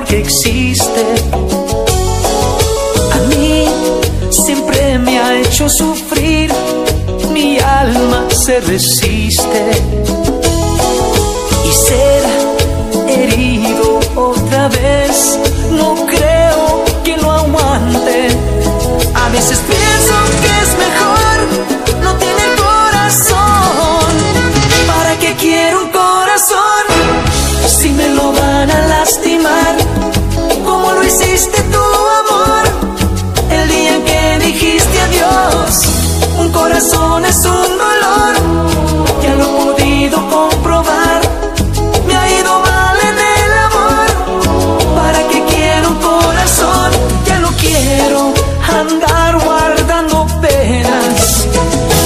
que existe. A mí siempre me ha hecho sufrir, mi alma se resiste. Y ser herido otra vez, corazón es un dolor, ya lo he podido comprobar. Me ha ido mal en el amor. ¿Para qué quiero un corazón? Ya no quiero andar guardando penas.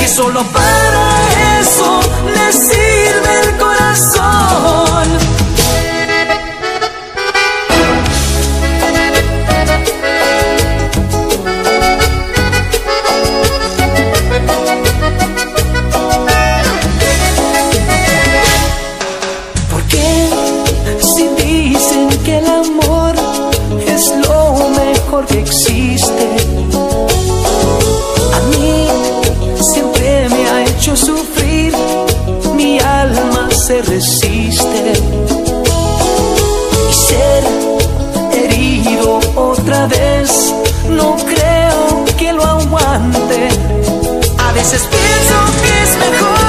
Que solo para existe? A mí siempre me ha hecho sufrir, mi alma se resiste. Y ser herido otra vez, no creo que lo aguante. A veces pienso que es mejor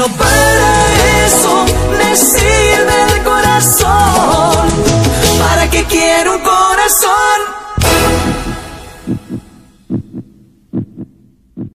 No para eso me sirve el corazón. ¿Para qué quiero un corazón?